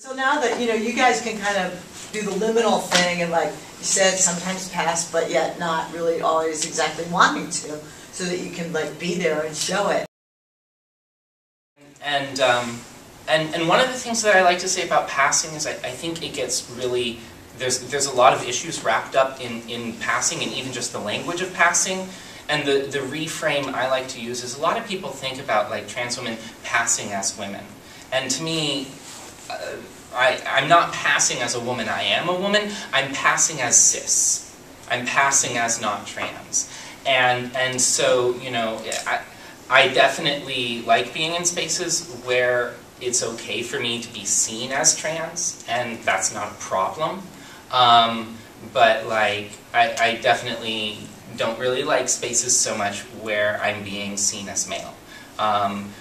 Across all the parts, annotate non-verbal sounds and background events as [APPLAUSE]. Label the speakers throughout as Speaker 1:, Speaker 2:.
Speaker 1: So now that, you know, you guys can kind of do the liminal thing and like you said, sometimes pass, but yet not really always exactly wanting to, so that you can like be there and show it.
Speaker 2: And, um, and, and one of the things that I like to say about passing is I, I think it gets really, there's, there's a lot of issues wrapped up in, in passing and even just the language of passing. And the, the reframe I like to use is a lot of people think about like trans women passing as women. And to me, I, I'm not passing as a woman, I am a woman, I'm passing as cis. I'm passing as not trans. And, and so, you know, I, I definitely like being in spaces where it's okay for me to be seen as trans, and that's not a problem. Um, but like, I, I definitely don't really like spaces so much where I'm being seen as male. Um,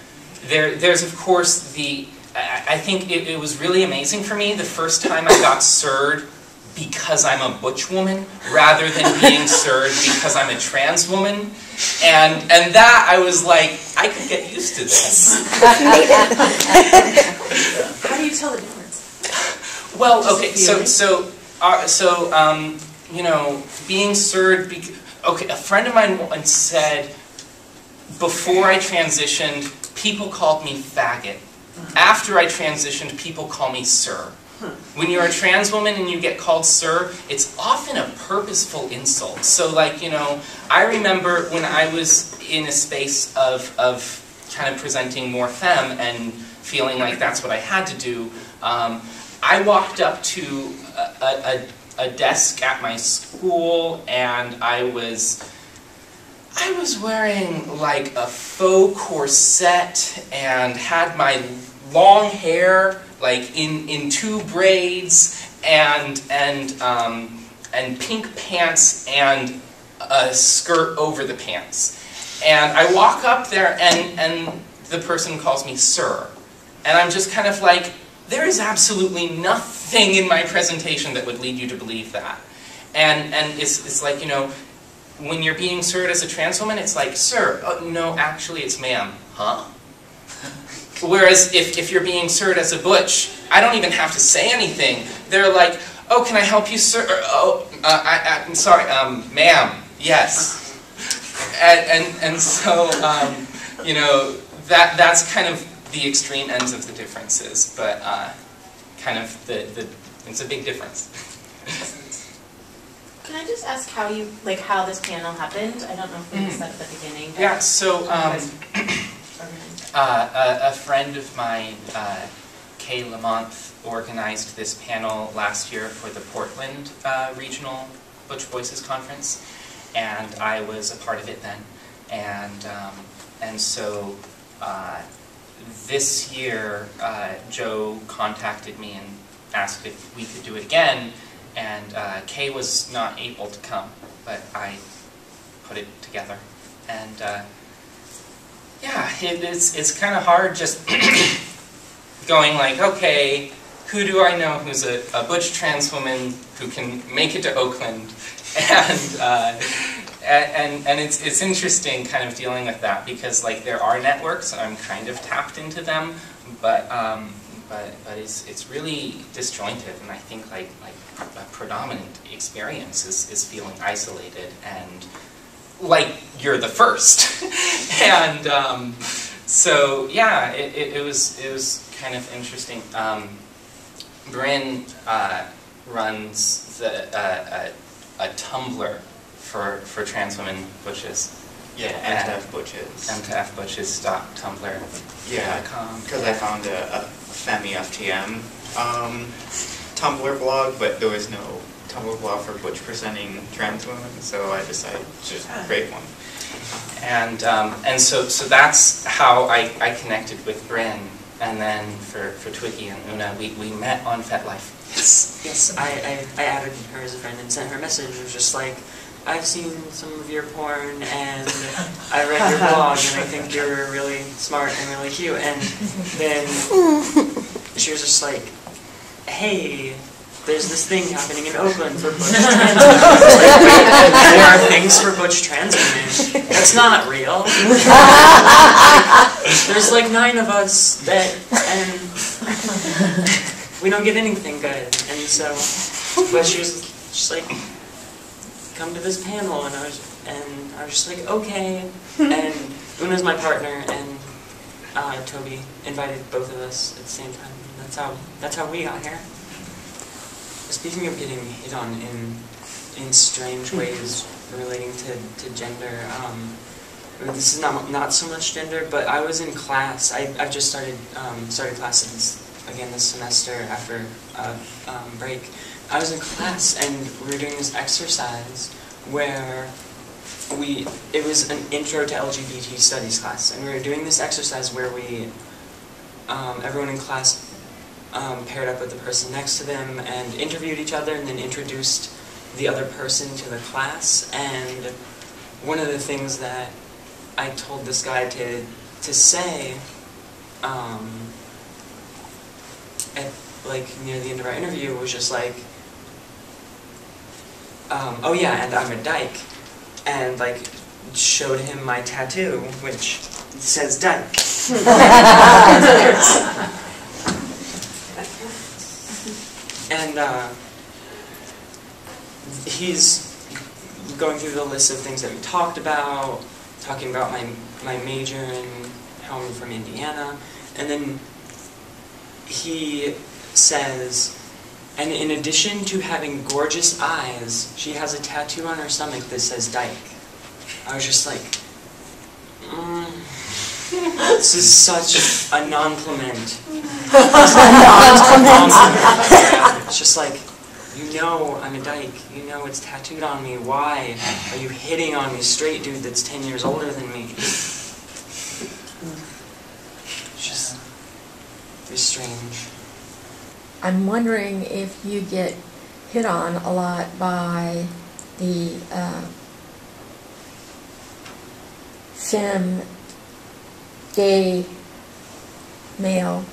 Speaker 2: there, there's of course the, I, I think it, it, was really amazing for me the first time I got SIR'd because I'm a butch woman rather than being [LAUGHS] SIR'd because I'm a trans woman. And, and that I was like, I could get used to this. [LAUGHS] [LAUGHS]
Speaker 3: How do you tell the difference?
Speaker 2: Well, okay, so, so, uh, so um, you know, being SIR'd, okay, a friend of mine once said, before I transitioned, people called me faggot. After I transitioned, people call me sir. When you're a trans woman and you get called sir, it's often a purposeful insult. So like, you know, I remember when I was in a space of, of kind of presenting more femme and feeling like that's what I had to do, um, I walked up to a, a, a desk at my school and I was I was wearing like a faux corset and had my long hair like in, in two braids and, and, um, and pink pants and a skirt over the pants. And I walk up there and, and the person calls me sir. And I'm just kind of like, there is absolutely nothing in my presentation that would lead you to believe that. And, and it's, it's like, you know, when you're being served as a trans woman, it's like, sir, oh, no, actually it's ma'am. Huh? Whereas if, if you're being served as a butch, I don't even have to say anything. They're like, oh, can I help you, sir? Or, oh, uh, I, am sorry, um, ma'am, yes. And, and, and so, um, you know, that, that's kind of the extreme ends of the differences, but uh, kind of the, the, it's a big difference.
Speaker 3: Can I just ask how you, like how this panel happened? I don't know if we mm. said at the beginning.
Speaker 2: Yeah, so um, uh, a, friend of mine, uh, Kay Lamont, organized this panel last year for the Portland uh, Regional Butch Voices Conference, and I was a part of it then. And, um, and so uh, this year, uh, Joe contacted me and asked if we could do it again, and uh, Kay was not able to come, but I put it together. And yeah, it, it's, it's kind of hard just [COUGHS] going like, okay, who do I know who's a, a butch trans woman who can make it to Oakland? [LAUGHS] And, uh, and, and it's, it's interesting kind of dealing with that because like there are networks I'm kind of tapped into them, but, um, but, but it's, it's really disjointed and I think like, like a predominant experience is, is feeling isolated and like you're the first. [LAUGHS] and um, so yeah, it, it, it, was, it was kind of interesting. Um, Brynn uh, runs the, uh, a, a Tumblr for, for trans women butches.
Speaker 4: Yeah, M to butches.
Speaker 2: MTF butches dot tumblr.
Speaker 4: Yeah, because I found a, a Femi FTM um, Tumblr blog, but there was no Tumblr blog for butch presenting trans women, so I decided to create one.
Speaker 2: And um, and so so that's how I, I connected with Brynn, and then for, for Twiggy and Oona, we, we met on FetLife.
Speaker 5: Yes, yes, I, I, I added her as a friend and sent her a message. It was just like, I've seen some of your porn and I read your [LAUGHS] blog and I think you're really smart and really cute. And then [LAUGHS] she was just like, hey, there's this thing happening in Oakland for butch [LAUGHS] trans women. there are things for butch trans women. That's not real. there's like nine of us that, and we don't get anything good. And so, but she was just like, come to this panel, and I was, and I was just like, okay. And Oona's my partner, and uh, Tobi invited both of us at the same time. And that's how that's how we got here. Speaking of getting hit on in in strange ways relating to, to gender, um, this is not not so much gender, but I was in class. I I've just started um, started classes again this semester after a um, break. I was in class and we were doing this exercise where we it was an intro to LGBT studies class, and we were doing this exercise where we um, everyone in class um, paired up with the person next to them and interviewed each other, and then introduced the other person to the class. And one of the things that I told this guy to to say um, at like near the end of our interview was just like, um, oh yeah, and I'm a dyke, and like showed him my tattoo, which says dyke. [LAUGHS] [LAUGHS] [LAUGHS] and uh, he's going through the list of things that we talked about, talking about my my major and how I'm from Indiana, and then he says, and in addition to having gorgeous eyes, she has a tattoo on her stomach that says Dyke. I was just like, mm, [LAUGHS] this is such a non-compliment. Yeah, [LAUGHS] [LAUGHS] It's just like, you know I'm a dyke. You know it's tattooed on me. Why are you hitting on me, straight dude that's 10 years older than me? It's just very strange.
Speaker 6: I'm wondering if you get hit on a lot by the uh, femme, gay male.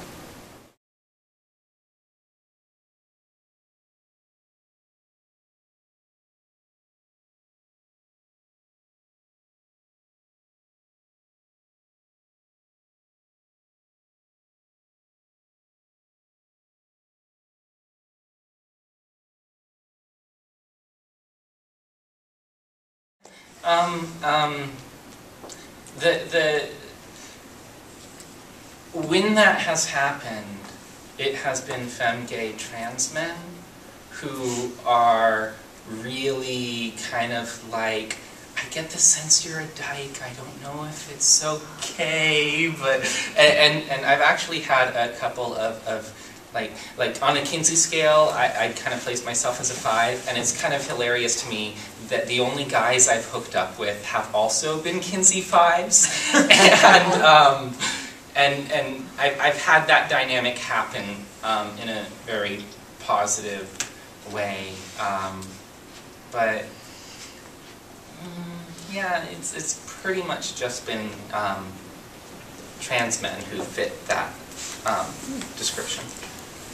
Speaker 2: Um, um, the, the, when that has happened, it has been femme gay trans men who are really kind of like, I get the sense you're a dyke, I don't know if it's okay, but, and, and, and I've actually had a couple of, of like, like on a Kinsey scale, I, I kind of place myself as a five, and it's kind of hilarious to me that the only guys I've hooked up with have also been Kinsey fives, [LAUGHS] and um, and and I've, I've had that dynamic happen um, in a very positive way, um, but mm, yeah, it's it's pretty much just been um, trans men who fit that um, description.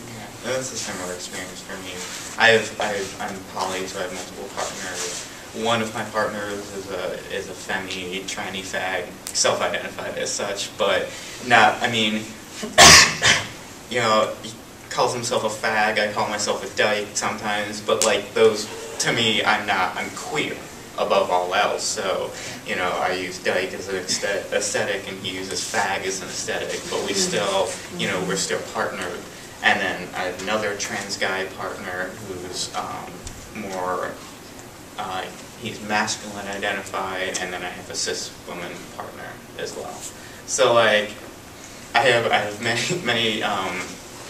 Speaker 4: Yeah, that's a similar experience for me. I've, I've, I'm poly, so I have multiple partners. One of my partners is a, is a femi, tranny fag, self-identified as such, but not, I mean, [COUGHS] you know, he calls himself a fag, I call myself a dyke sometimes, but like those, to me, I'm not, I'm queer above all else, so, you know, I use dyke as an aesthetic and he uses fag as an aesthetic, but we mm. still, you know, we're still partnered. And then I have another trans guy partner who's um, more, uh, he's masculine identified, and then I have a cis woman partner as well. So like, I have I have many [LAUGHS] many um,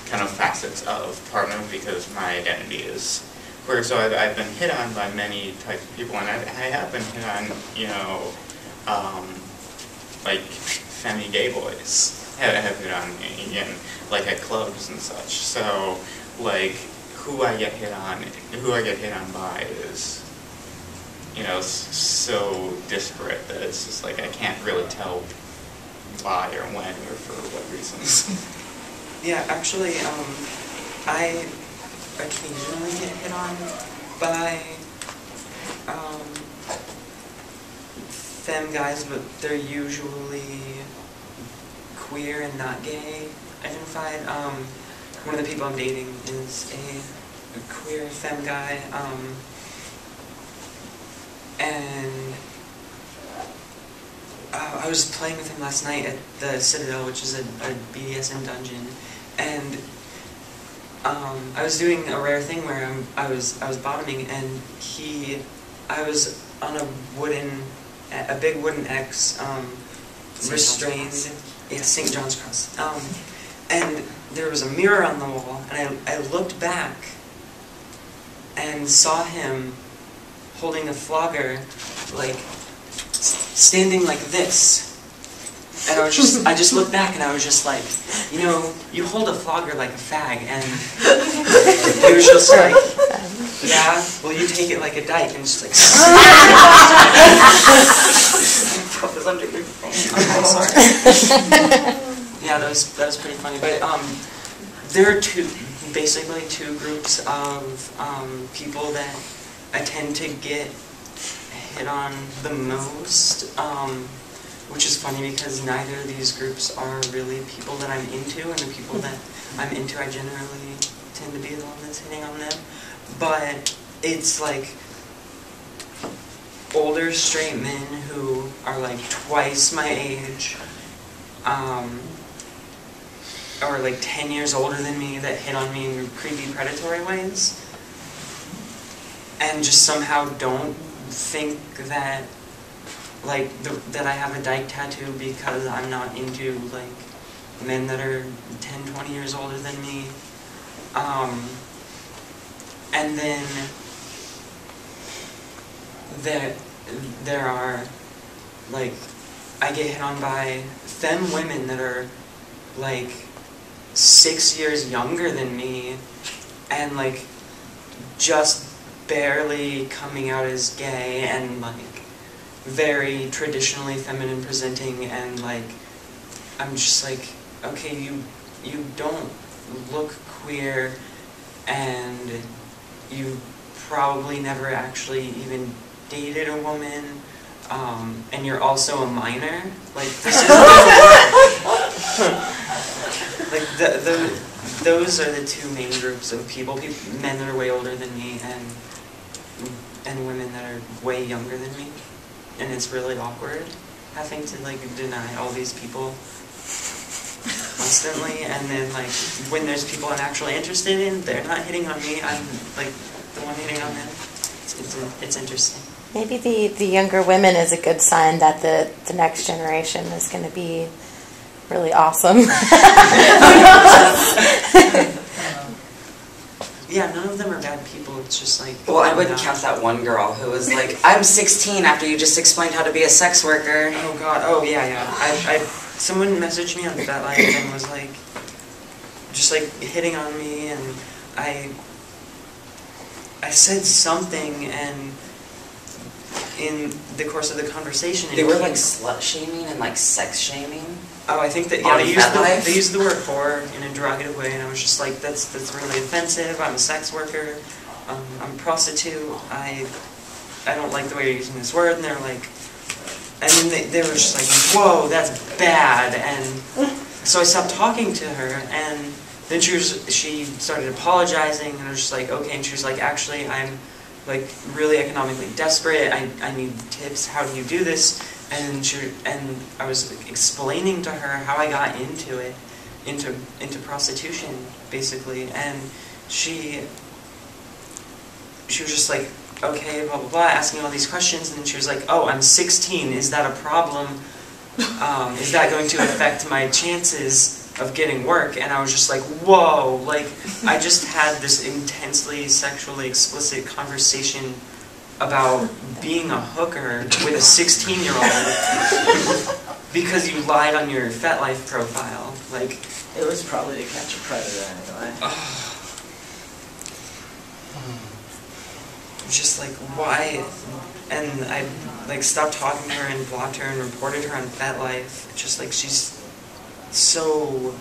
Speaker 4: kind of facets of partner because my identity is queer. So I've, I've been hit on by many types of people, and I, I have been hit on, you know, um, like femi gay boys. Have, have hit on me, and like at clubs and such. So like who I get hit on, who I get hit on by is, you know, so disparate that it's just like I can't really tell why or when or for what reasons. [LAUGHS]
Speaker 5: Yeah, actually, um, I occasionally get hit on by um, femme guys, but they're usually queer and not gay identified. Um, one of the people I'm dating is a, a queer femme guy, um, and uh, I was playing with him last night at the Citadel, which is a, a BDSM dungeon, and um, I was doing a rare thing where I'm, I was I was bottoming, and he, I was on a wooden, a big wooden X, um, restrained, yeah, St. John's Cross, um, and there was a mirror on the wall, and I, I looked back and saw him holding a flogger, like standing like this. And I was just, I just looked back and I was just like, you know, you hold a flogger like a fag, and he was just like, yeah, well you take it like a dyke, and just like, [LAUGHS] [LAUGHS] what was under your thing? I'm sorry. [LAUGHS] Yeah, that was, that was pretty funny, but, um, there are two, basically two groups of, um, people that I tend to get hit on the most, um, which is funny because neither of these groups are really people that I'm into, and the people that I'm into, I generally tend to be the one that's hitting on them. But it's like older straight men who are like twice my age, um, or like 10 years older than me that hit on me in creepy predatory ways and just somehow don't think that like the, that I have a dyke tattoo because I'm not into like men that are 10 20 years older than me. Um, and then there there are like I get hit on by femme women that are like six years younger than me and like just barely coming out as gay and like very traditionally feminine presenting and like I'm just like okay you you don't look queer and you probably never actually even dated a woman um, and you're also a minor like [LAUGHS] this is like the, the those are the two main groups of people, peop men that are way older than me and and women that are way younger than me. And it's really awkward having to like deny all these people constantly and then like when there's people I'm actually interested in, they're not hitting on me, I'm like the one hitting on them. It's, it's, it's interesting.
Speaker 7: Maybe the, the younger women is a good sign that the, the next generation is going to be really awesome.
Speaker 5: Um, yeah, none of them are bad people, it's just like
Speaker 8: Well, I wouldn't count that one girl who was like, I'm 16 after you just explained how to be a sex worker.
Speaker 5: Oh god, oh yeah, yeah. I, I, someone messaged me on FetLife and was like, just like hitting on me, and I, I said something, and in the course of the conversation,
Speaker 8: They were like slut shaming and like sex shaming.
Speaker 5: Oh, I think that yeah, they used the they used the word whore in a derogative way, and I was just like, that's that's really offensive. I'm a sex worker. Um, I'm a prostitute. I I don't like the way you're using this word. And they're like, and then they, they were just like, whoa, that's bad. And so I stopped talking to her, and then she was she started apologizing, and I was just like, okay. And she was like, actually, I'm like really economically desperate. I, I need tips. How do you do this? And she and I was explaining to her how I got into it, into into prostitution basically, and she she was just like, okay, blah blah blah, asking all these questions, and then she was like, oh, I'm 16. Is that a problem? Um, is that going to affect my chances of getting work? And I was just like, whoa, like I just had this intensely sexually explicit conversation about being a hooker with a 16 year old [LAUGHS] because you lied on your FetLife profile. Like,
Speaker 1: It was probably to catch a predator anyway. [SIGHS]
Speaker 5: just like, why? And I like stopped talking to her and blocked her and reported her on FetLife. Just like she's so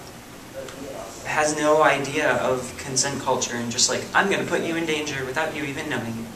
Speaker 5: has no idea of consent culture and just like I'm gonna put you in danger without you even knowing.